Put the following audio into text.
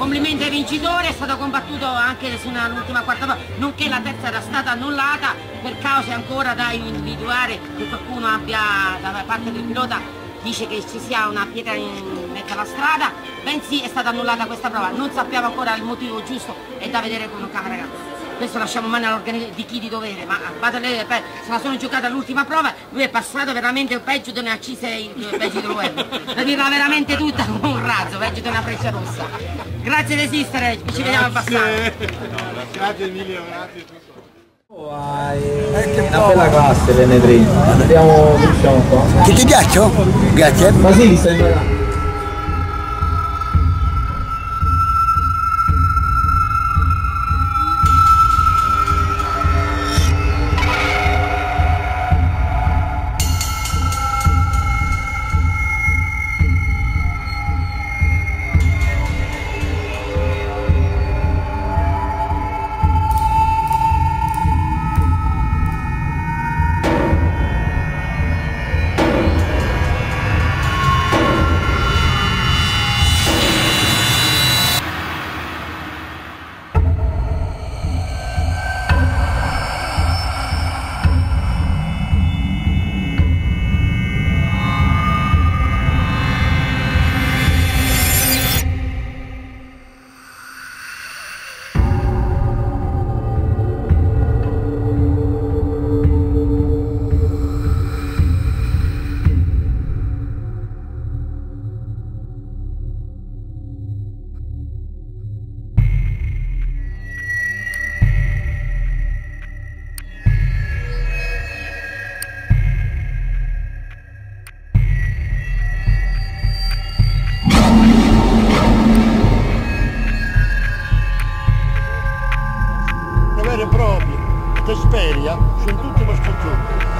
Complimenti ai vincitori, è stato combattuto anche sull'ultima quarta prova, nonché la terza era stata annullata per cause ancora da individuare che qualcuno abbia da parte del pilota dice che ci sia una pietra in mezzo alla strada, bensì è stata annullata questa prova, non sappiamo ancora il motivo giusto, è da vedere con camera questo lasciamo mano all'organizzazione di chi di dovere, ma Badalè se la sono giocata all'ultima prova, lui è passato veramente peggio una C6, peggio di web. La dirla veramente tutta peggio di una freccia rossa. Grazie di esistere, ci vediamo al passato. Grazie Emilio, grazie. Hai una bella classe l'N3, andiamo, usciamo qua. Che ti piaccio? Grazie. Ma sì, stai vere e proprie, Tesperia, sono tutte per stagione.